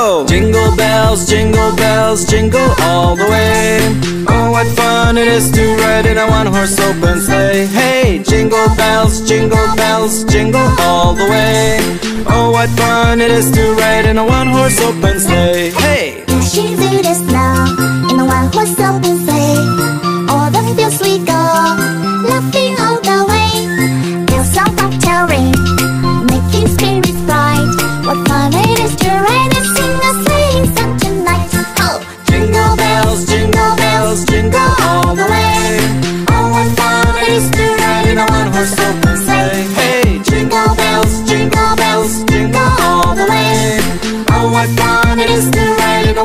go! Jingle bells, jingle bells, jingle all the way. Oh, what fun it is to ride in a one-horse open sleigh. Hey, jingle bells, jingle bells, jingle all the way. Oh, what fun it is to ride in a one-horse open sleigh. Hey! Dashing through the snow in a one-horse open sleigh. Hey, jingle bells, jingle bells, jingle all the way. Oh, what fun it is to ride in a